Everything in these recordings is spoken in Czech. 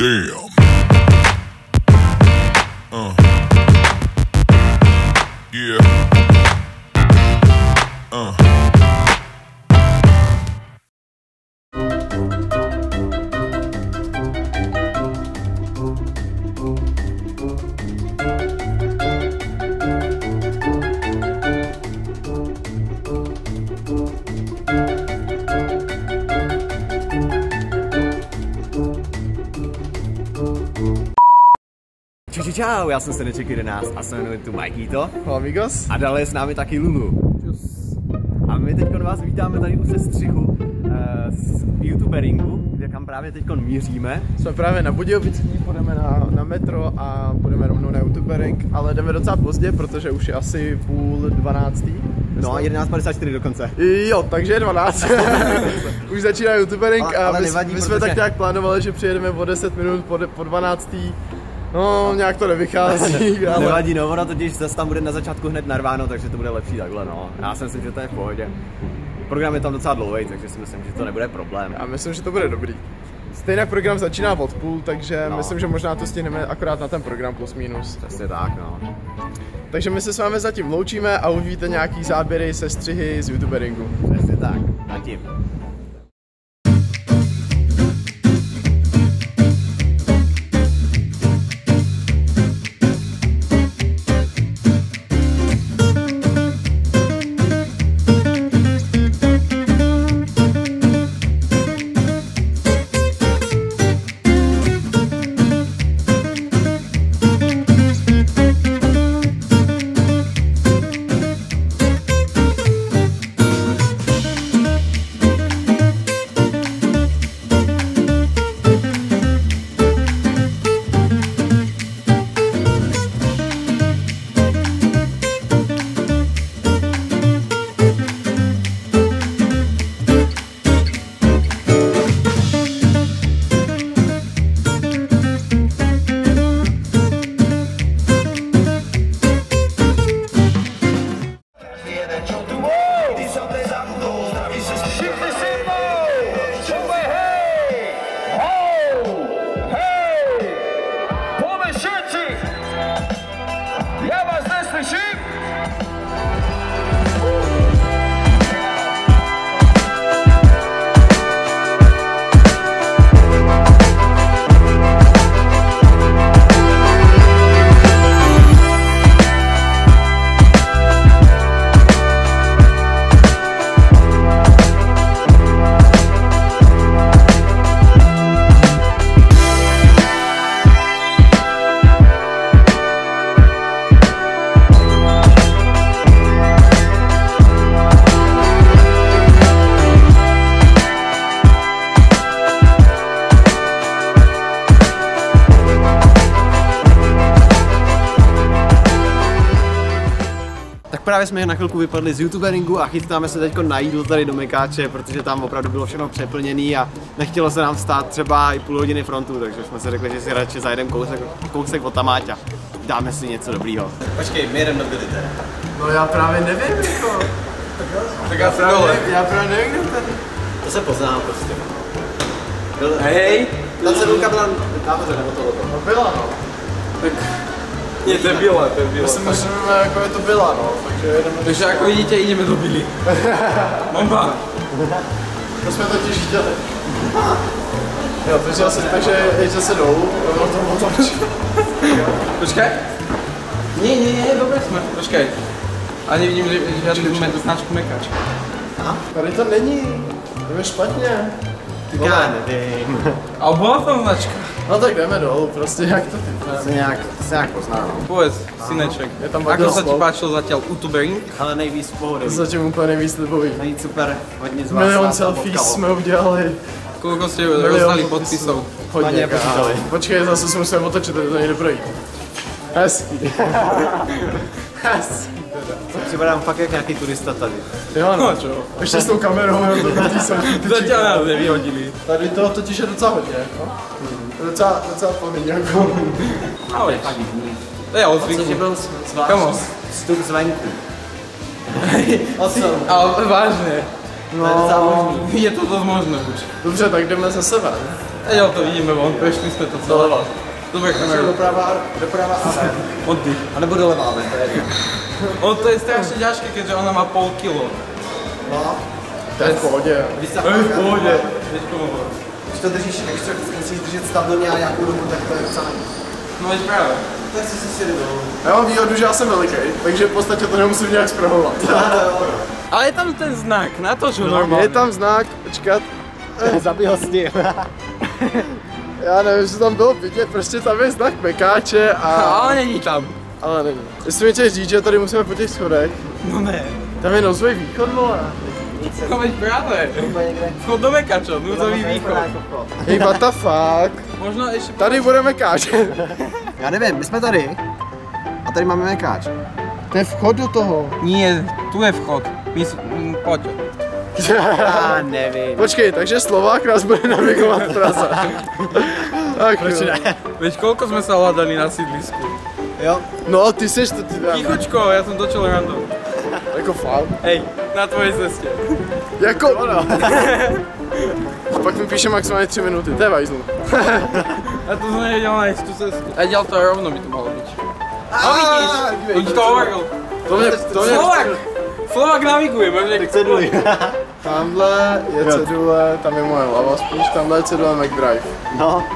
Damn. Čau, já jsem Seneček 11 a se jmenuji tu Mikeyto Amigos. a dále je s námi taky Lulu. A my teď vás vítáme tady u sestřihu uh, z youtuberingu, kde kam právě teď míříme. Jsme právě na Budějovicích, půjdeme na, na metro a půjdeme rovnou na youtubering, ale jdeme docela pozdě, protože už je asi půl dvanáctý. No a 11.54 dokonce. Jo, takže je 12. už začíná youtubering a ale my, nevadí, my jsme protože- tak nějak plánovali, že přijedeme o 10 minut po, po 12. No, nějak to nevychází, ale... Nevadí, no, ono totiž zase tam bude na začátku hned narváno, takže to bude lepší takhle, no. Já si myslím, že to je v pohodě. Program je tam docela dlouhý, takže si myslím, že to nebude problém. Já myslím, že to bude dobrý. Stejně program začíná od půl, takže No. myslím, že možná to stihneme akorát na ten program plus minus. Přesně tak, no. Takže my se s vámi zatím loučíme a uvidíte nějaký záběry, sestřihy z youtuberingu. Přesně tak, zatím. that you Tak právě jsme na chvilku vypadli z youtuberingu a chystáme se teď na jídlo tady do Mekáče, protože tam opravdu bylo všechno přeplněné a nechtělo se nám stát třeba i půl hodiny frontu, takže jsme si řekli, že si radši zajedeme kousek, kousek od Tamáťa. Dáme si něco dobrýho. Počkej, my do teda. No já právě nevím, jako. Tak Já právě, nevím, já právě nevím, kdo tady. To se pozná prostě. Hej! Ta cedulka byla nahoře, nebo to logo. No byla, no. Nie, to je bílé, to je bílé. Myslím, že víme, jako je to byla, no. Takže jedeme. Takže ako vidíte, ideme do Billy. Bomba. To jsme totiž chtěli. Jo, takže, asi, takže jeďte se dolů, o tom, o tom. Počkaj. Nie, nie, nie, dobre sme. Počkaj. A nevidím že žiadnu me- značku Mekáč. Tady to není. To je špatně. Já nevím. Ale bola tam značka. No tak jdeme dolů, prostě jak to ty. To se nějak, to se nějak pozná, no. Povedz, syneček. Je tam Ako sa ti páčil zatiaľ youtubering? Ale nejvíc pohody. Zatím úplně nejvíc libový. Najít super, hodně z vás Milion nás tam selfies potkalo. jsme udělali. Koľko ste Milion rozdali podpisů. podpisov? Hodně. Kámo. Počkej, zase se musíme otočit, tady to nejde projít. Hezký. Hezký. Připadám fakt jak nějaký turista tady. Jo, no. No čo? Ještě s tou kamerou, jo, to selfie. ty Zatiaľ nás nevyhodili. Tady to totiž je docela hodně, jako. To je Docela, docela plný, jako. Ale to je od zvyku. byl Kamo? vstup zvenku. o co? Ale vážne. To je. Je to dost možné už. Dobře, tak jdeme za sebe. A jo, to vidíme, on prešli jsme to celé. Dobré, kameru. Doprava, doprava a ven. Oddych. A nebo doleva, ven, to je jedno. On to je strašně ťažké, keďže ona má pol kilo. No, To je v pohodě. se Ej, v pohodě. Teďko mohlo. Když to držíš, když to musíš držet stabilně a nějakou dobu, tak to je docela No veď právě. Tak si si si dolů. Já mám výhodu, že já jsem veliký, takže v podstatě to nemusím nějak zpravovat. Ale je tam ten znak, na to, že normálně. Je tam znak, počkat, Zabij ho s tím. já nevím, jestli tam bylo vidět, prostě tam je znak mekáče a... Ale není tam. Ale nevím. Jestli mi chtěš říct, že tady musíme po těch schodech, No ne. tam je nozvej východ, vole. No veď právě. Vchod do Mekača, núzový východ. Hej, what the fuck? Možno ještě... Tady bude mekáč. Já nevím, my jsme tady. A tady máme mekáč. To je vchod do toho. Nie, tu je vchod. My s... mm, Pojď. Já nevím. Počkej, takže Slovák nás bude navigovat v Praze. tak Proč jo. ne? Veď koľko sme sa hľadali na sídlisku? Jo. No, ty seš to, ty Tichočko, ja som točil random. Jako fakt. Hej, na tvojej ceste. Jako ono. Pak mi píše maximálně 3 minuty, to je vajzlu. A to som nevedel nájsť tú cestu. A ďal to rovno by to malo byť. A vidíš, on ti to hovoril. To mě, to mě, Slovak! Slovak naviguje, možná Ceduj. Tamhle je cedule, tam je moje hlava spíš, tamhle je cedule McDrive. No.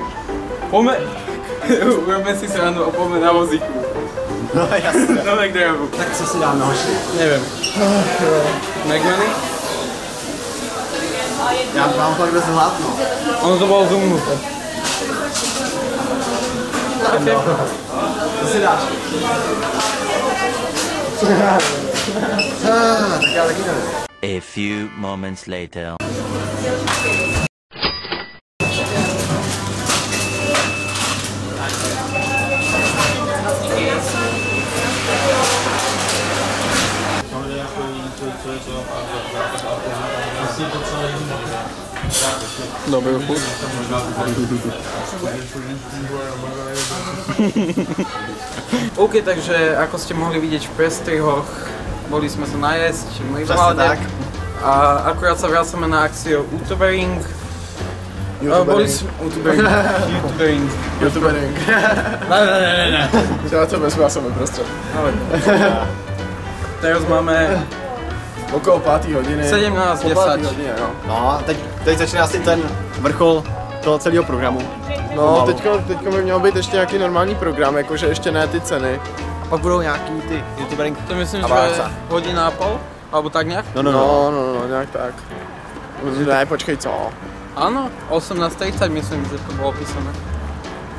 Pome... Urobme si srandu o pome na vozíku. No jasně. Na McDrive. Tak co si dáme hoši? Neviem. McMany? Já mám fakt dost hlad, no. Ono to bolo zoomnuté. Co si dáš? Ah, tak já taky nevím. A few moments later. Dobrý chuť. OK, takže ako ste mohli vidieť v prestrihoch, boli sme sa najesť, my tak. A akurát sa vracame na akciu boli sme... YouTubering. YouTubering. Youtubering. Ne, ne, ne, ne. Já to vezmu, já jsem uprostřed. Teraz máme Okolo pátý hodiny. 17, Po pátý 10. hodině, no. No, teď, teď začíná asi ten vrchol toho celého programu. No, teďko, teďko by měl být ještě nějaký normální program, jakože ještě ne ty ceny. A pak budou nějaký ty youtuberinky. To myslím, A že Váca. hodina a pol? Alebo tak nejak? No, no, No, no. no, no, no nějak tak. Ne, počkej, co? Áno, 18.30 myslím, že to bolo písané.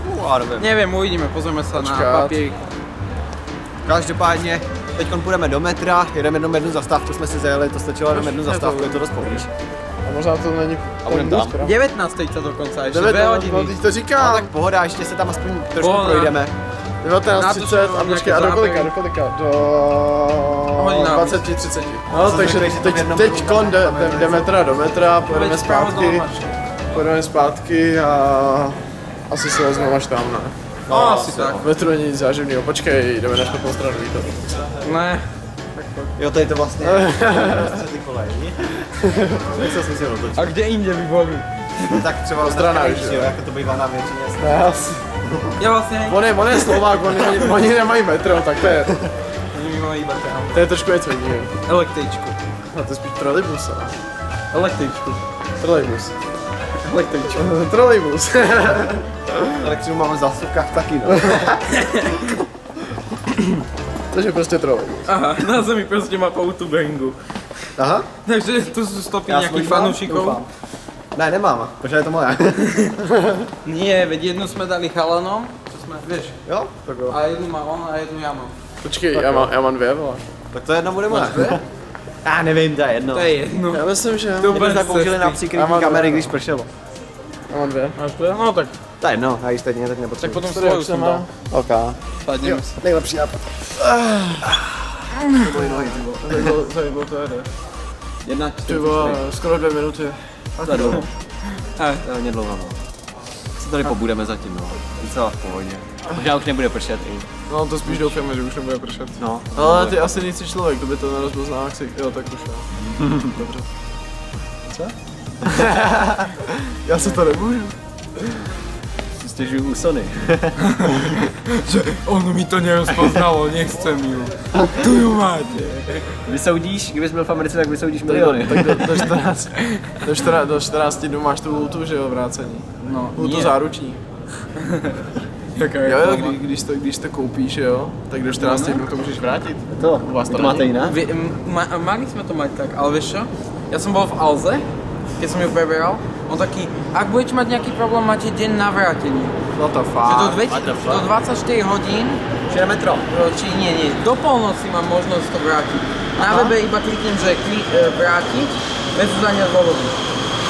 Uh, já nevím. Neviem, uvidíme, pozrieme sa na papírik. Každopádně, teď půjdeme do metra, jedeme jenom jednu zastávku, jsme si zajeli, to stačilo jenom jednu zastávku, je to dost poblíž. A možná to není A budem tam. 19.30 dokonca, ešte Devět, 2 no, hodiny. no, teď to No říkám. tak pohoda, ještě se tam aspoň trošku Pohoda. projdeme. 19.30 a počkej, a do kolika, do kolika? Do Hodina. 20, 30. No, No, takže to teď, teď kon jde, jdeme teda do metra, pojedeme zpátky, pojedeme zpátky a asi se vezmeme až tam, ne? No, asi tak. V metru není nic záživného, počkej, jdeme na špatnou stranu, víte. Ne, Jo, tady to vlastně ty kolej. Jak se otočit? a kde inde by boli? No, tak třeba Strana, jo? jako to bývá na většině. Ne, asi. Ja vlastne On je, on je Slovák, oni, oni, oni nemají metro, tak to je, Oni iba tam to je trošku něco jiného. električku. A to je spíš trolejbus, ne? Električku. Trolejbus. Električku. Trolejbus. Elektřinu máme v zásuvkách taky, no. Takže prostě trolejbus. Aha, na zemi proste má po youtuberingu. Aha. Takže tu Já mám? fanúšikov. Doufám. Ne, nemám, protože je to moje. Nie, veď jednu sme dali chalanom, čo sme, vieš, jo? Tak jo. a jednu má on a jednu ja mám. Počkej, já mám, já mám dvě, vole. Tak to jedno bude moje. Já nevím, to je jedno. To je jedno. Já myslím, že já To jsme použili na příkrytí Já kamery, dvě, když pršelo. já mám dvě. Máš to? No tak, To je jedno, já ji stejně teď tak nepotřebuji. potom jak se som má? dal. OK. Si. Nejlepší nápad. To byly nohy. To bylo, to bylo to jede. Jedna Ty čtyři, vole, skoro dvě minuty. to je dlouho. To je hodně dlouho, no. Si tady pobudeme zatím, no. Docela v pohodě. Možná už nebude pršet i. No to spíš doufáme, že už nebude pršet. No. Ale ty asi nejsi člověk, to by to nerozbil na akci. Jo, tak už jo. Dobře. Co? Já se to nemůžu. Stěžuju u Sony. Ono mi to nerozpoznalo, nechcem ju. Tu ju máte. Vysoudíš, kdybys byl v Americe, tak vysoudíš miliony. Tak do, do, 14, do, 14, do 14 dnů máš tu lůtu, že jo, vrácení. No, Lůtu nie. záruční. Jaká Jo, jo, kdy, když, to, když to koupíš, jo, tak do 14 dnů to můžeš vrátit. To, U vás to to máte jinak? Vy, m- ma, mali sme to mať tak, ale vieš čo? Ja som bol v Alze, keď som ju preberal. On taký, ak budete mať nejaký problém, máte deň na vrátenie. What the Že fuck? do, dve, do 24 hodín, Či na metro. či nie, nie, do polnoci mám možnosť to vrátiť. Na webe iba kliknem, že kli, e, vrátiť, bez udania dôvodu.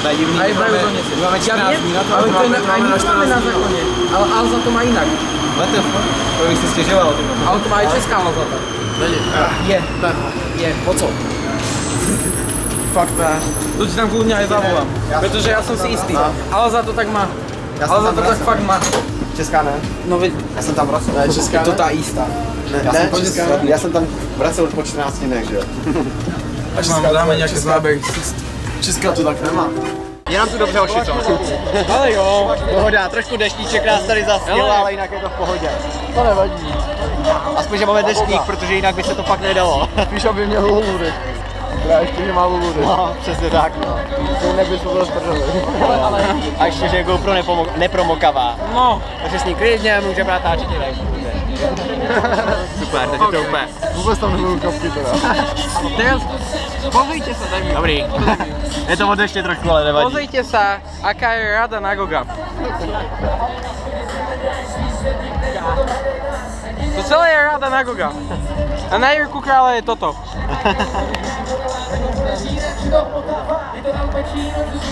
To je divný. A iba ju máme- donesie. Máme 14 dní na to, ale to je, na- aj my to máme 14 na zákone, ale Alza to má inak. What the fuck? To bych si stěžoval. Ale to má aj česká Alza. tak. Je, je, po co? Fakt ne. To ti tam kľudne aj zavolám, pretože ja som si istý. Alza to tak má. Já jsem Alza tam to tak fakt má. Česká ne? No veď, Já jsem tam vracel. Ne, česká to ne? tá istá. Já, ne, jsem, česká. já jsem tam vracel už po 14 dnech, že jo? Až vám dáme nejaké zábery. Česká to tak nemá. Je nám tu dobře ošitro. Ale jo. Pohoda, trošku deštíček nás tady zastil, ale jinak je to v pohodě. To nevadí. Aspoň, že máme deštník, protože jinak by se to fakt nedalo. Spíš, aby měl lulury. Já ještě, že má lulury. No, přesně tak. No. To nebys to byl sprdeli. A ještě, že je GoPro nepomo- nepromokavá. No, Takže s ní klidně můžeme natáčet i live. Super, takže to úplně. Vůbec tam nebudou kapky teda. pozrite sa, daj mi. Dobrý. Je to od ještě trošku, ale nevadí. Pozrite sa, aká je rada na Goga. To celé je rada na Goga. A na Jirku krále je toto.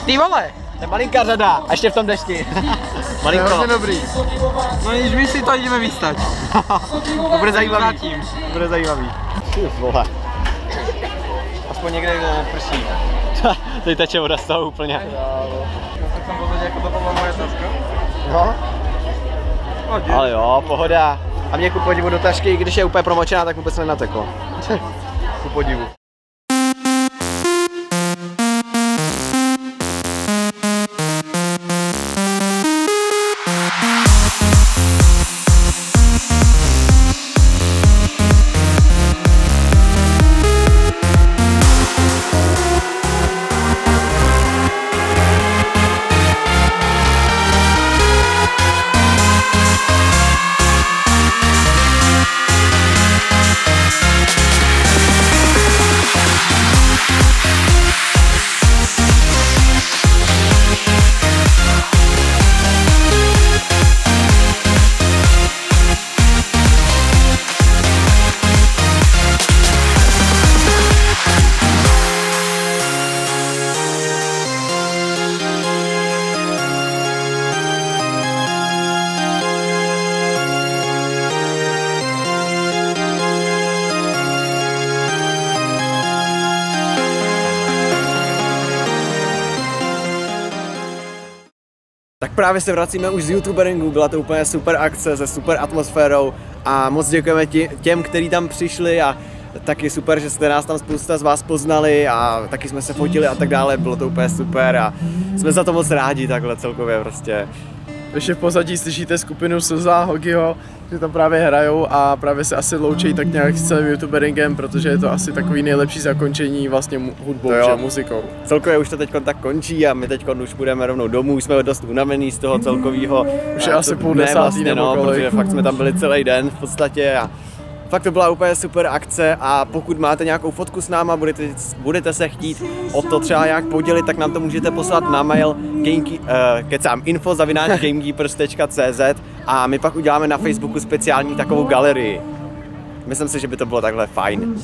Ty vole, To je malinká řada, a ještě v tom dešti. To je Malinko, dobrý. no nič, my si to ideme vystať. to bude zajímavý. To bude zajímavý. Ty vole. Aspoň někde kde prší. Teď teče voda z toho úplně. Chcem pozrieť, ako dopadla moja taška. No. Poď. Ale jo, pohoda. A mě ku podivu do tašky, i když je úplně promočená, tak vůbec nenateklo. ku podivu. Tak právě se vracíme už z youtuberingu, byla to úplně super akce se super atmosférou a moc děkujeme ti- těm, kteří tam přišli a taky super, že jste nás tam spousta z vás poznali a taky jsme se fotili a tak dále, bylo to úplně super a jsme za to moc rádi takhle celkově prostě. Ještě v pozadí slyšíte skupinu Suza, Hogiho, že tam právě hrajou a právě se asi loučí tak nějak s celým youtuberingem, protože je to asi takový nejlepší zakončení vlastně hudbou, To jo. že muzikou. Celkově už to teď tak končí a my teď už budeme rovnou domů, už jsme dost unavený z toho celkového. Už je a asi půl ne, desátý vlastně, nebo no, protože fakt jsme tam byli celý den v podstatě a fakt to byla úplně super akce a pokud máte nějakou fotku s náma, budete, budete se chtít o to třeba nějak podělit, tak nám to můžete poslat na mail gamekey, uh, info a my pak uděláme na Facebooku speciální takovou galerii. Myslím si, že by to bylo takhle fajn.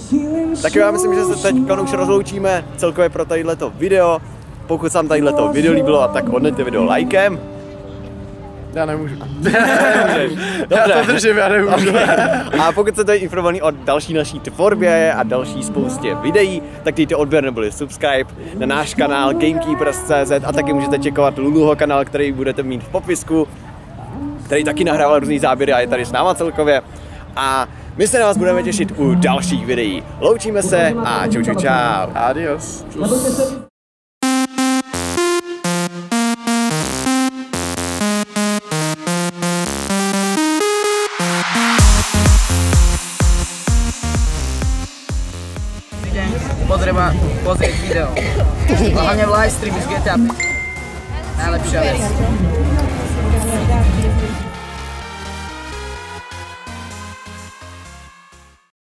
Tak jo, já myslím, že se teď už rozloučíme celkově pro tadyhleto video. Pokud se vám tadyhleto video líbilo, tak hodnoťte video lajkem. Já nemůžu. Dobře. Já to držím, já nemůžu. A pokud jste tady informovaní o další naší tvorbě a další spoustě videí, tak dejte odběr neboli subscribe na náš kanál Gamekeepers.cz a taky můžete čekovat Luluho kanál, který budete mít v popisku, který taky nahrával různý záběry a je tady s náma celkově. A my se na vás budeme těšit u dalších videí. Loučíme se a čau čau čau. Adios. Čus. tapping. Najlepšia vec.